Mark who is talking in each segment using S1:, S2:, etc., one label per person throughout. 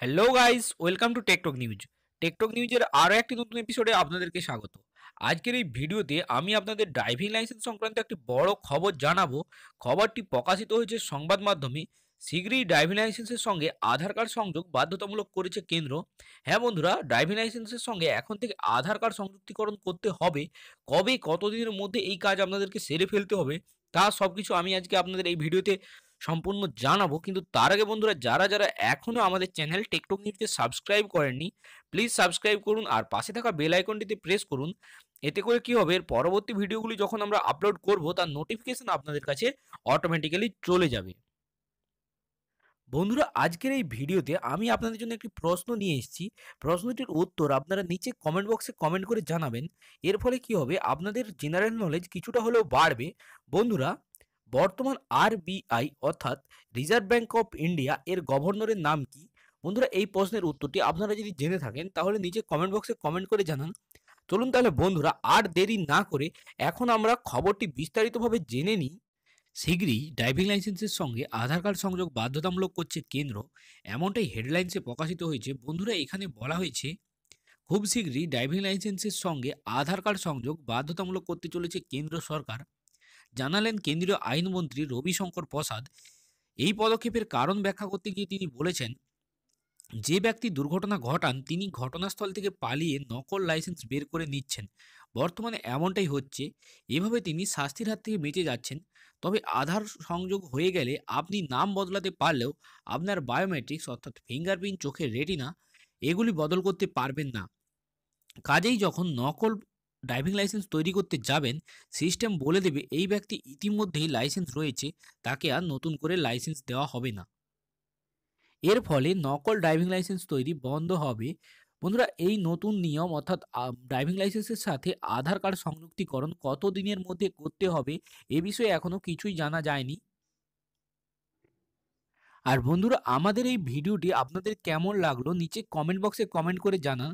S1: Hello guys welcome to TechTalk news TechTalk নিউজের আরও একটি নতুন এপিসোডে আপনাদেরকে স্বাগত। আজকের এই ভিডিওতে আমি আপনাদের ড্রাইভিং লাইসেন্স সংক্রান্ত একটি বড় খবর জানাব। খবরটি প্রকাশিত হয়েছে সংবাদ মাধ্যমে। শীঘ্রই ড্রাইভিং লাইসেন্সের সঙ্গে আধার কার্ড সংযোগ বাধ্যতামূলক করেছে কেন্দ্র। হ্যাঁ বন্ধুরা ড্রাইভিং লাইসেন্সের সঙ্গে এখন থেকে আধার কার্ড সংযুক্তিকরণ করতে হবে। কবে, কতদিনের মধ্যে এই কাজ আপনাদেরকে সেরে ফেলতে হবে, তা সব কিছু আমি আজকে আপনাদের এই ভিডিওতে সম্পূর্ণ জানাব। কিন্তু তার আগে বন্ধুরা, যারা যারা এখনও আমাদের চ্যানেল টেকটক নিউজকে সাবস্ক্রাইব করেননি, প্লিজ সাবস্ক্রাইব করুন আর পাশে থাকা বেল আইকনটিতে প্রেস করুন। এতে করে কি হবে, এর পরবর্তী ভিডিওগুলি যখন আমরা আপলোড করব, তার নোটিফিকেশন আপনাদের কাছে অটোমেটিক্যালি চলে যাবে। বন্ধুরা, আজকের এই ভিডিওতে আমি আপনাদের জন্য একটি প্রশ্ন নিয়ে এসেছি। প্রশ্নটির উত্তর আপনারা নিচে কমেন্ট বক্সে কমেন্ট করে জানাবেন। এর ফলে কি হবে, আপনাদের জেনারেল নলেজ কিছুটা হলেও বাড়বে। বন্ধুরা বর্তমান আরবিআই অর্থাৎ রিজার্ভ ব্যাঙ্ক অফ ইন্ডিয়া এর গভর্নরের নাম কি? বন্ধুরা, এই প্রশ্নের উত্তরটি আপনারা যদি জেনে থাকেন, তাহলে নিচে কমেন্ট বক্সে কমেন্ট করে জানান। চলুন তাহলে বন্ধুরা, আর দেরি না করে এখন আমরা খবরটি বিস্তারিতভাবে জেনে নিই। শীঘ্রই ড্রাইভিং লাইসেন্সের সঙ্গে আধার কার্ড সংযোগ বাধ্যতামূলক করছে কেন্দ্র। এমনটাই হেডলাইন্সে প্রকাশিত হয়েছে। বন্ধুরা, এখানে বলা হয়েছে, খুব শীঘ্রই ড্রাইভিং লাইসেন্সের সঙ্গে আধার কার্ড সংযোগ বাধ্যতামূলক করতে চলেছে কেন্দ্র সরকার। জানালেন কেন্দ্রীয় আইনমন্ত্রী রবিশঙ্কর প্রসাদ। এই পদক্ষেপের কারণ ব্যাখ্যা করতে গিয়ে তিনি বলেছেন, যে ব্যক্তি দুর্ঘটনা ঘটান, তিনি ঘটনাস্থল থেকে পালিয়ে নকল লাইসেন্স বের করে নিচ্ছেন। বর্তমানে এমনটাই হচ্ছে, এভাবে তিনি শাস্তির হাত থেকে বেঁচে যাচ্ছেন। তবে আধার সংযোগ হয়ে গেলে আপনি নাম বদলাতে পারলেও আপনার বায়োমেট্রিক্স অর্থাৎ ফিঙ্গারপ্রিন্ট চোখের রেটিনা এগুলি বদল করতে পারবেন না। কাজেই যখন নকল ড্রাইভিং লাইসেন্স তৈরি করতে যাবেন সিস্টেম বলে দেবে এই ব্যক্তি ইতিমধ্যেই লাইসেন্স রয়েছে, তাকে আর নতুন করে লাইসেন্স দেওয়া হবে না। এর ফলে নকল ড্রাইভিং লাইসেন্স তৈরি বন্ধ হবে। বন্ধুরা, এই নতুন নিয়ম অর্থাৎ ড্রাইভিং লাইসেন্সের সাথে আধার কার্ড সংযুক্তিকরণ কত দিনের মধ্যে করতে হবে, এ বিষয়ে এখনও কিছুই জানা যায়নি। আর বন্ধুরা, আমাদের এই ভিডিওটি আপনাদের কেমন লাগল, নিচে কমেন্ট বক্সে কমেন্ট করে জানান।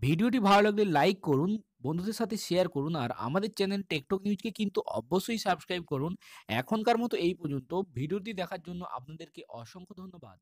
S1: ভিডিওটি ভালো লাগলে লাইক করুন বন্ধুদের সাথে শেয়ার করুন আর আমাদের চ্যানেল টেকটক নিউজকে কিন্তু অবশ্যই সাবস্ক্রাইব করুন। এখনকার মতো এই পর্যন্ত। ভিডিওটি দেখার জন্য আপনাদেরকে অসংখ্য ধন্যবাদ।